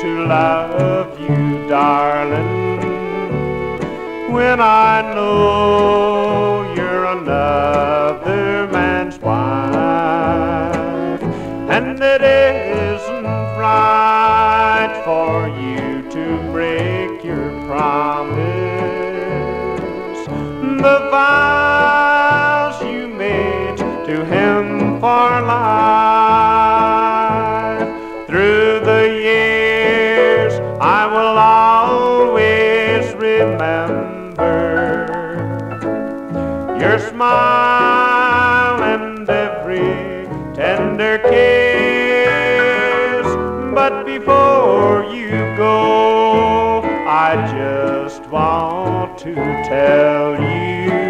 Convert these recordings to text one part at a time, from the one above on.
to love you, darling, when I know you're another man's wife, and it isn't right for you to break your promise. The vows you made to him for life through the your smile and every tender kiss. But before you go, I just want to tell you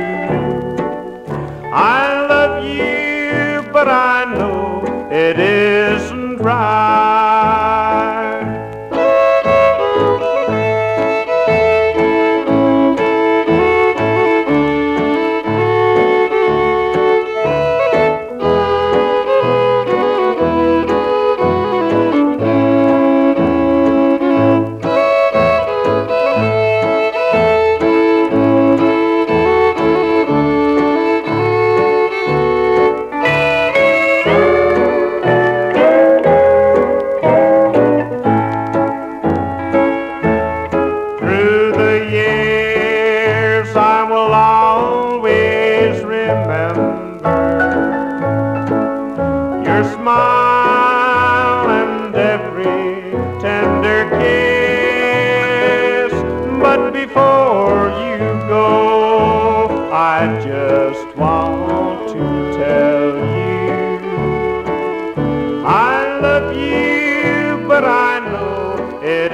your smile and every tender kiss. But before you go, I just want to tell you I love you, but I know it